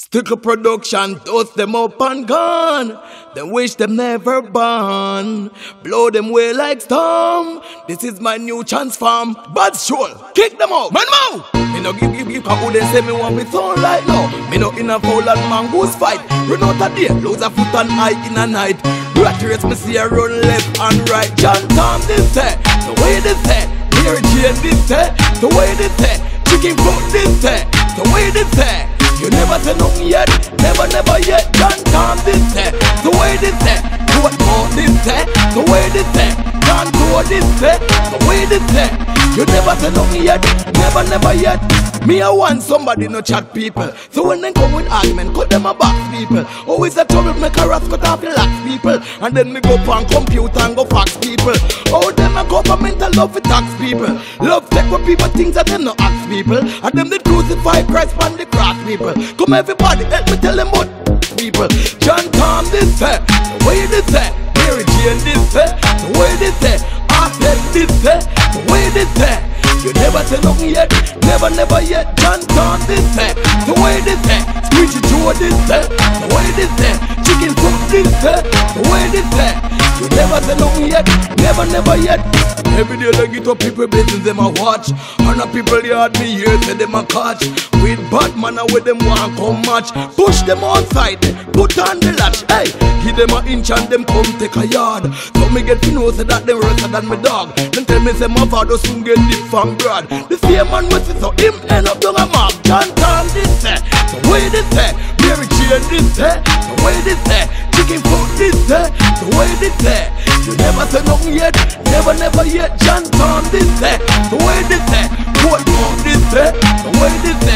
Stickle production, toast them up and gone. Then wish them never born. Blow them away like storm. This is my new chance farm. Bad sure, kick them out. Man, mouth. Me no give give give who they say me want me thrown like now. Me no in a foul and mongoose fight. Run out a day, lose a foot and eye in a night. Rat me see a run left and right. John Tom this the way this say. Mary Jane this say, the way this say. Chicken foot this say, the way this say. You never say nothing yet, never, never yet. John Tom this say, the way this say. What more this say, the way this say. John do this say, the way this say. You never say nothing yet, never, never yet. Me I want somebody no chat people. So when they come with argument, cut them a box people. Always a troublemaker, ras cut off the lax people. And then me go on computer and go fax people. Oh, them a governmental love for tax people. Love take what people think that them no ask people. And them they crucify Christ on the cross people. Come everybody, help me tell them what people. John Tom this say, the way this say. Mary Jane this say, the way this say. Ahmed this say, the way this say. You never say nothing yet, never, never yet. John Tom this say, the way this say. Squeegee Joe this say, the way this say. Chicken soup this say, the way this say. Never say nothing yet, never, never yet. Every day they get up people business them a watch. And a people had me here say them a catch. With bad man with them want come match. Push them outside, put on the latch. Hey, give them a inch and them come take a yard. So me get to know say that them worse than me dog. Then tell me say my father soon get deep from broad. The same man it so him end up down a mob. John Tom this say, the way this say Mary Jane this say, the way this say Chicken food this say, the way this say You never say nothing yet, never never yet. John Tom this say, the way this say Pork bone this say, the way this say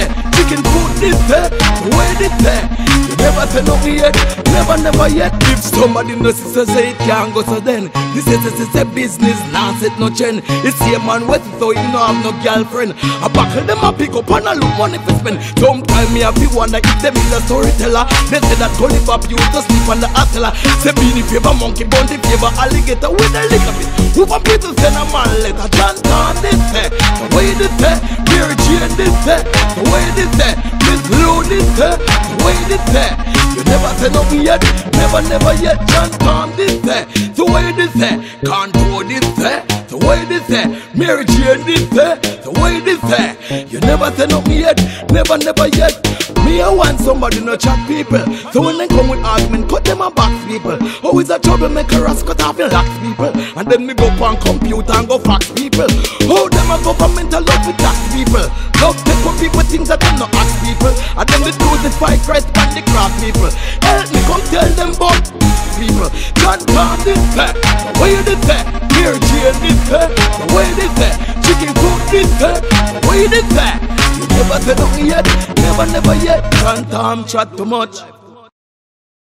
This say, the way this say You never say no yet, never never yet. If somebody knows it say it can't go so then. This is this is a business, now set no chain. It's a man with it so he no have no girlfriend. I buckle them I pick up and I look money for spend Sometimes me have to if them is a storyteller? They say that Gully Bob used to sleep on the atela Say beanie favor, monkey bun the favor Alligator with a lick of it Who from people send a man letter? John Tom this say, the way this say Mary Jane this say, the way this Miss Lou this say, the way this say You never say nothing yet, never never yet. John Tom this say, the way this say Contour this say, the way this say Mary Jane this say, the way this say You never say nothing yet, never never yet. Me I want somebody no chat people. So when they come with argument, cut them a box people. Always a troublemaker, ras cut off the lax people. And then me go on computer and go fax people. Oh, them a governmental love with tax people? Love take what people think that them no ask people And then they crucify Christ and the cross people. Help me come tell them about people. John Tom this say, the way this say Mary Jane this say, the way this say Chicken cook this say, the way this say You never say nothing yet, never never yet. John Tom um, chat too much